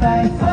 bye.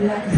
Like